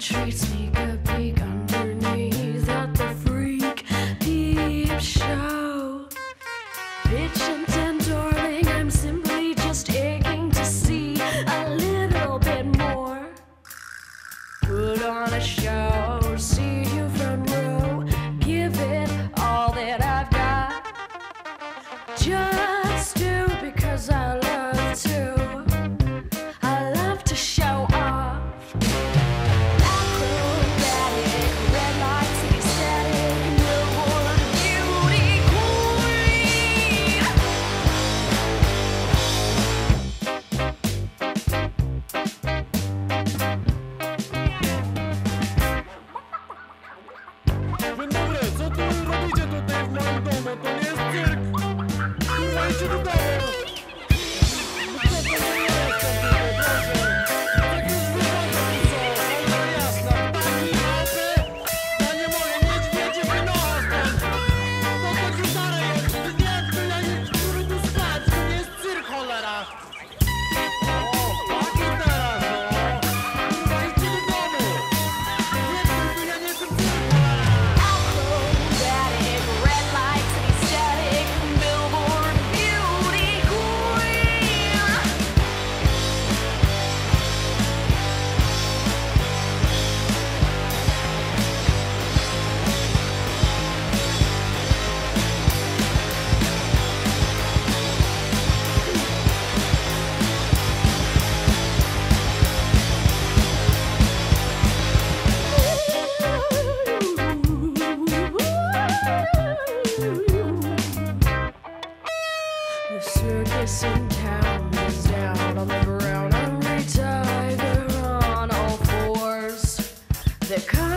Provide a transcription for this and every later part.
treats me good peek underneath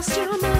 Hungry tiger on